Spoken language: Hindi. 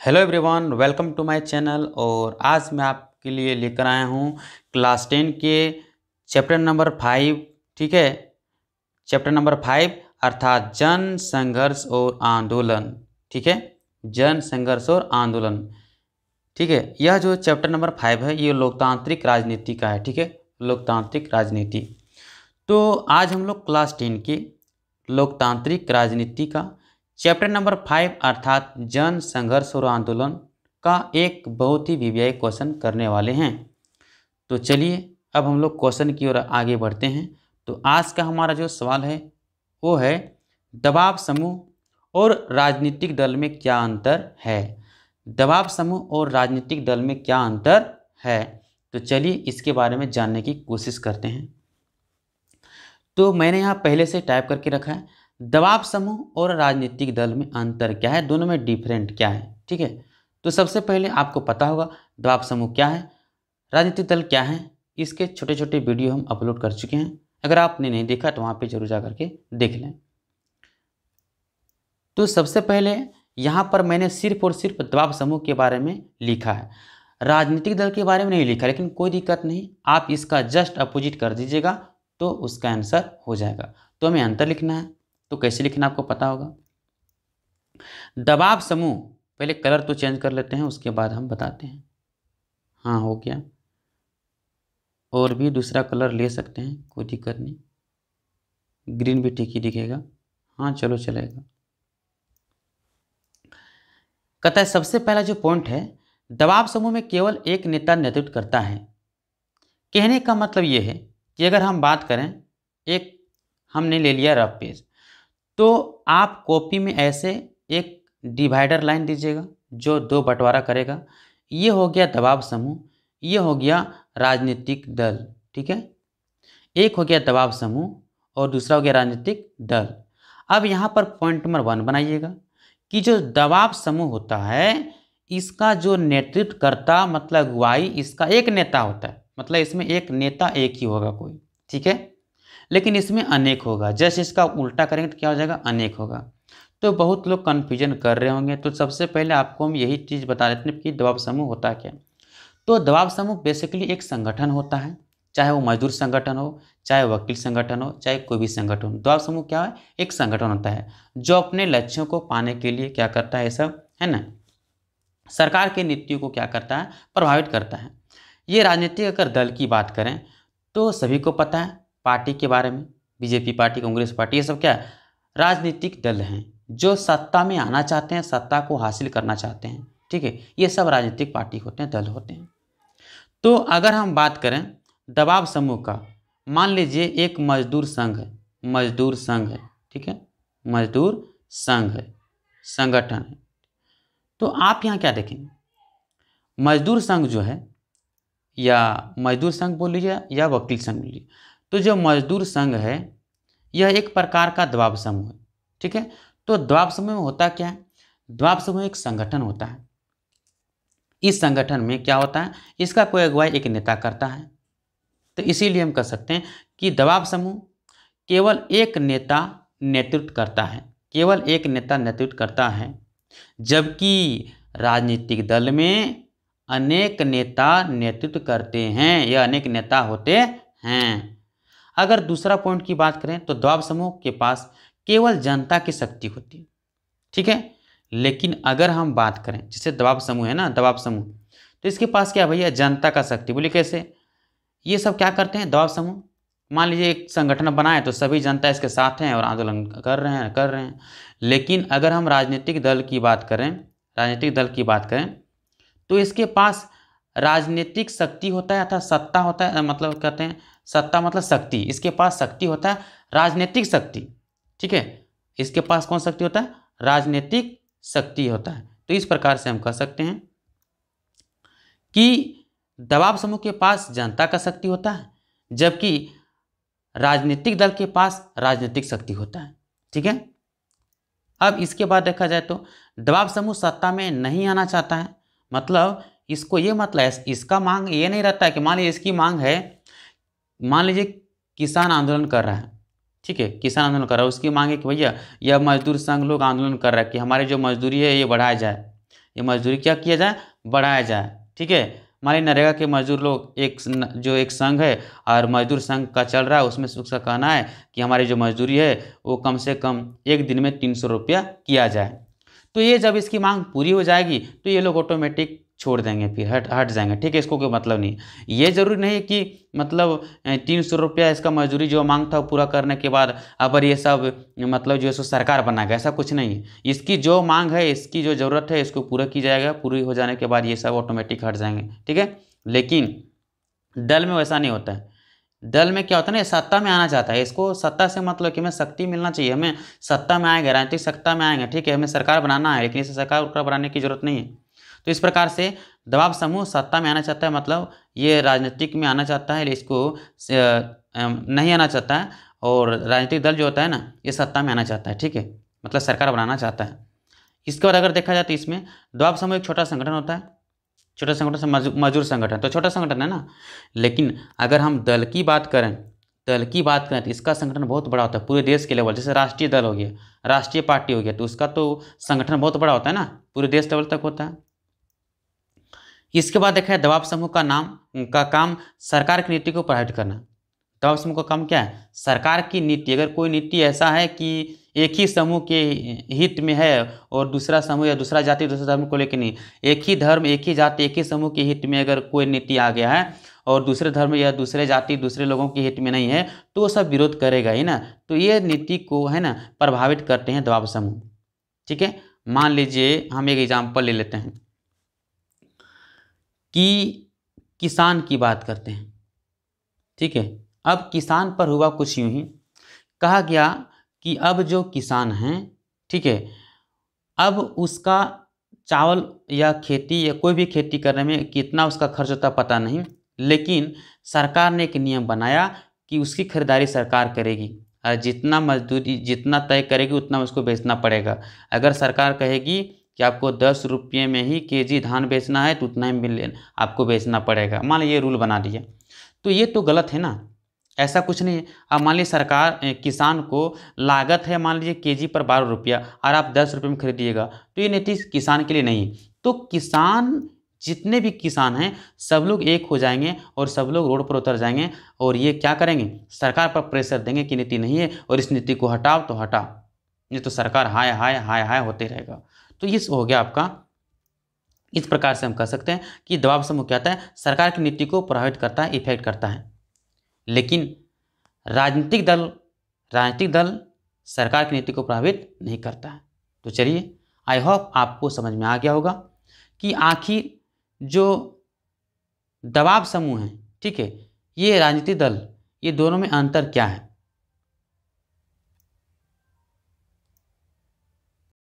Hello everyone, welcome to my channel और आज मैं आपके लिए लेकर आया हूँ क्लास टेन के चैप्टर नंबर फाइव, ठीक है? चैप्टर नंबर फाइव अर्थात जन संघर्ष और आंदोलन, ठीक है? जन संघर्ष और आंदोलन, ठीक है? यह जो चैप्टर नंबर फाइव है, ये लोकतांत्रिक राजनीति का है, ठीक है? लोकतांत्रिक राजनीति। तो आज हम लोग क्लास टेन के लोकतांत्रिक राजनीति का चैप्टर नंबर फाइव अर्थात जन संघर्ष और आंदोलन का एक बहुत ही विव्यायी क्वेश्चन करने वाले हैं। तो चलिए, अब हम लोग क्वेश्चन की ओर आगे बढ़ते हैं। तो आज का हमारा जो सवाल है, वो है, दबाव समूह और राजनीतिक दल में क्या अंतर है? दबाव समूह और राजनीतिक दल में क्या अंतर है? तो चलिए, इसके बारे में जानने की कोशिश करते हैं। तो मैंने यहाँ पहले से टाइप करके रखा है। दबाव समूह और राजनीतिक दल में अंतर क्या है? दोनों में डिफरेंट क्या है? ठीक है? तो सबसे पहले आपको पता होगा दबाव समूह क्या है, राजनीतिक दल क्या है। इसके छोटे छोटे वीडियो हम अपलोड कर चुके हैं। अगर आपने नहीं देखा तो वहाँ पे ज़रूर जा करके देख लें। तो सबसे पहले यहाँ पर मैंने सिर्फ़ और सिर्फ़ दबाव समूह के बारे में लिखा है। राजनीतिक दल के बारे में नहीं लिखा, लेकिन कोई दिक्कत नहीं। आप इसका जस्ट अपोजिट कर दीजिएगा तो उसका आंसर हो जाएगा। तो हमें अंतर लिखना है। तो कैसे लिखना आपको पता होगा? दबाव समूह, पहले कलर तो चेंज कर लेते हैं, उसके बाद हम बताते हैं। हाँ हो गया। और भी दूसरा कलर ले सकते हैं, कोई दिक्कत नहीं। ग्रीन भी ठीक ही दिखेगा। हाँ चलो चलेगा। है सबसे पहला जो पॉइंट है, दबाव समूह में केवल एक नेता नेतृत्व करता है। कहने का मतलब ये है कि अगर हम बात करें, एक हमने ले लिया रफ पेज। तो आप कॉपी में ऐसे एक डिवाइडर लाइन दीजिएगा, जो दो बंटवारा करेगा। ये हो गया दबाव समूह, ये हो गया राजनीतिक दल, ठीक है? एक हो गया दबाव समूह और दूसरा हो गया राजनीतिक दल। अब यहाँ पर पॉइंट नंबर वन बनाइएगा कि जो दबाव समूह होता है, इसका जो नेतृत्व करता मतलब अगुवाई इसका एक नेता होता है। मतलब इसमें एक नेता एक ही होगा कोई, ठीक है? लेकिन इसमें अनेक होगा। जैसे इसका उल्टा करेंगे तो क्या हो जाएगा? अनेक होगा। तो बहुत लोग कन्फ्यूज़न कर रहे होंगे। तो सबसे पहले आपको हम यही चीज़ बता देते हैं कि दबाव समूह होता क्या? तो दबाव समूह बेसिकली एक संगठन होता है। चाहे वो मजदूर संगठन हो, चाहे वकील संगठन हो, चाहे कोई भी संगठन हो। दबाव समूह क्या है? एक संगठन होता है, जो अपने लक्ष्यों को पाने के लिए क्या करता है सब, है ना? सरकार की नीतियों को क्या करता है? प्रभावित करता है। ये राजनीतिक अगर दल की बात करें तो सभी को पता है पार्टी के बारे में, बीजेपी पार्टी, कांग्रेस पार्टी, ये सब क्या है? राजनीतिक दल हैं, जो सत्ता में आना चाहते हैं, सत्ता को हासिल करना चाहते हैं, ठीक है? ये सब राजनीतिक पार्टी होते हैं, दल होते हैं। तो अगर हम बात करें, दबाव समूह का, मान लीजिए एक मजदूर संघ है, मजदूर संघ है, ठीक है? मजदूर संघ है, संगठन है। तो आप यहाँ क्या देखेंगे? मजदूर संघ जो है, या मजदूर संघ बोल लीजिए, या वकील संघ बोल लीजिए तो जो मजदूर संघ है, यह एक प्रकार का दबाव समूह है, ठीक है? तो द्वाब समूह में होता क्या है? द्वाब समूह एक संगठन होता है। इस संगठन में क्या होता है? इसका कोई अगुवाई एक नेता करता है। तो इसीलिए हम कह सकते हैं कि दबाव समूह केवल एक नेता नेतृत्व करता है, केवल एक नेता नेतृत्व करता है, जबकि राजनीतिक दल में अनेक नेता नेतृत्व करते हैं या अनेक नेता होते हैं। अगर दूसरा पॉइंट की बात करें तो दबाव समूह के पास केवल जनता की शक्ति होती है, ठीक है? लेकिन अगर हम बात करें, जैसे दबाव समूह है ना, दबाव समूह तो इसके पास क्या भैया? जनता का शक्ति बोले कैसे? ये सब क्या करते हैं? दबाव समूह। मान लीजिए एक संगठन बनाए तो सभी जनता इसके साथ हैं और आंदोलन कर रहे हैं, कर रहे हैं। लेकिन अगर हम राजनीतिक दल की बात करें, राजनीतिक दल की बात करें तो इसके पास राजनीतिक शक्ति होता है अर्थात सत्ता होता है मतलब कहते हैं, सत्ता मतलब शक्ति, इसके पास शक्ति होता है राजनीतिक शक्ति, ठीक है? इसके पास कौन शक्ति होता है? राजनीतिक शक्ति होता है। तो इस प्रकार से हम कह सकते हैं कि दबाव समूह के पास जनता का शक्ति होता है, जबकि राजनीतिक दल के पास राजनीतिक शक्ति होता है, ठीक है? अब इसके बाद देखा जाए तो दबाव समूह सत्ता में नहीं आना चाहता है मतलब इसको ये मतलब इसका मांग ये नहीं रहता है कि मान लीजिए इसकी मांग है, मान लीजिए किसान आंदोलन कर रहा है, ठीक है, किसान आंदोलन कर रहा है, उसकी मांग है कि भैया यह मजदूर संघ लोग आंदोलन कर रहा है कि हमारी जो मजदूरी है ये बढ़ाया जाए। ये मजदूरी क्या किया जाए? बढ़ाया जाए, ठीक है? मान ली नरेगा के मजदूर लोग एक जो एक संघ है और मजदूर संघ का चल रहा है, उसमें उसका कहना है कि हमारी जो मजदूरी है वो कम से कम एक दिन में तीन सौ रुपया किया जाए। तो ये जब इसकी मांग पूरी हो जाएगी तो ये लोग ऑटोमेटिक छोड़ देंगे, फिर हट हट जाएँगे। ठीक है, इसको कोई मतलब नहीं। ये ज़रूरी नहीं कि मतलब तीन सौ रुपया इसका मजदूरी जो मांग था पूरा करने के बाद अब ये सब मतलब जो है सो सरकार बनाएगा ऐसा कुछ नहीं। है इसकी जो मांग है, इसकी जो ज़रूरत है, इसको पूरा की जाएगा, पूरी हो जाने के बाद ये सब ऑटोमेटिक हट जाएँगे। ठीक है? लेकिन दल में वैसा नहीं होता है। दल में क्या होता है ना सत्ता में आना चाहता है। इसको सत्ता से मतलब कि हमें शक्ति मिलना चाहिए। हमें सत्ता में आएँगे राजनीतिक सत्ता में आएँगे। ठीक है, हमें सरकार बनाना है, लेकिन इसे सरकार बनाने की ज़रूरत नहीं है। तो इस प्रकार से दबाव समूह सत्ता में आना चाहता है मतलब ये राजनीतिक में आना चाहता है, इसको नहीं आना चाहता है और राजनीतिक दल जो होता है ना, ये सत्ता में आना चाहता है, ठीक है? मतलब सरकार बनाना चाहता है। इसके बाद अगर देखा जाए तो इसमें दबाव समूह एक छोटा संगठन होता है, छोटा संगठन मजदूर संगठन तो छोटा संगठन है ना? लेकिन अगर हम दल की बात करें, दल की बात करें तो इसका संगठन बहुत बड़ा होता है, पूरे देश के लेवल, जैसे राष्ट्रीय दल हो गया, राष्ट्रीय पार्टी हो गया तो उसका तो संगठन बहुत बड़ा होता है ना, पूरे देश लेवल तक होता है। इसके बाद देखा है दबाव समूह का नाम, का काम सरकार की नीति को प्रभावित करना। दबाव समूह का काम क्या है? सरकार की नीति, अगर कोई नीति ऐसा है कि एक ही समूह के हित में है और दूसरा समूह या दूसरा जाति, दूसरे धर्म को लेकर नहीं, एक ही धर्म, एक ही जाति, एक ही समूह के हित में अगर कोई नीति आ गया है और दूसरे धर्म या दूसरे जाति, दूसरे लोगों के हित में नहीं है तो वो सब विरोध करेगा ही ना। तो ये नीति को, है ना, प्रभावित करते हैं दबाव समूह। ठीक है? मान लीजिए, हम एक एग्ज़ाम्पल ले लेते हैं। कि किसान की बात करते हैं। ठीक है? अब किसान पर हुआ कुछ यूँ ही। कहा गया कि अब जो किसान हैं, ठीक है, अब उसका चावल या खेती या कोई भी खेती करने में कितना उसका खर्च होता पता नहीं, लेकिन सरकार ने एक नियम बनाया कि उसकी खरीदारी सरकार करेगी। और जितना मजदूरी, जितना तय करेगी, उतना उसको बेचना पड़ेगा। अगर सरकार कहेगी कि आपको दस रुपये में ही के जी धान बेचना है तो उतना ही मिल आपको बेचना पड़ेगा। मान लीजिए रूल बना दिया। तो ये तो गलत है ना? ऐसा कुछ नहीं है। अब मान लीजिए सरकार किसान को लागत है मान लीजिए के जी पर बारह रुपया और आप दस रुपये में खरीदिएगा तो ये नीति किसान के लिए नहीं तो किसान, जितने भी किसान हैं, सब लोग एक हो जाएँगे और सब लोग रोड पर उतर जाएँगे और ये क्या करेंगे? सरकार पर प्रेशर देंगे कि नीति नहीं है और इस नीति को हटाओ तो हटाओ। ये तो सरकार हाय हाय हाय हाय होते रहेगा। तो ये हो गया आपका। इस प्रकार से हम कह सकते हैं कि दबाव समूह क्या होता है? सरकार की नीति को प्रभावित करता है इफ़ेक्ट करता है। लेकिन राजनीतिक दल राजनीतिक दल सरकार की नीति को प्रभावित नहीं करता है। तो चलिए आई होप आपको समझ में आ गया होगा कि आखिर जो दबाव समूह हैं, ठीक है, ये राजनीतिक दल, ये दोनों में अंतर क्या है?